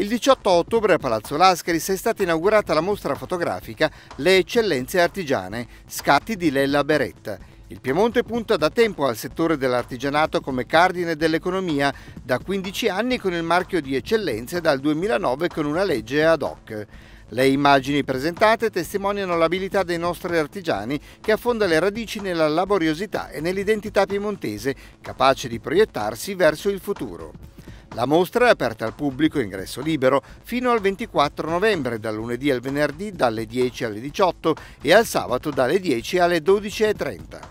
Il 18 ottobre a Palazzo Lascaris è stata inaugurata la mostra fotografica Le eccellenze artigiane, scatti di Lella Beretta. Il Piemonte punta da tempo al settore dell'artigianato come cardine dell'economia, da 15 anni con il marchio di eccellenze e dal 2009 con una legge ad hoc. Le immagini presentate testimoniano l'abilità dei nostri artigiani che affonda le radici nella laboriosità e nell'identità piemontese, capace di proiettarsi verso il futuro. La mostra è aperta al pubblico ingresso libero fino al 24 novembre, dal lunedì al venerdì dalle 10 alle 18 e al sabato dalle 10 alle 12.30.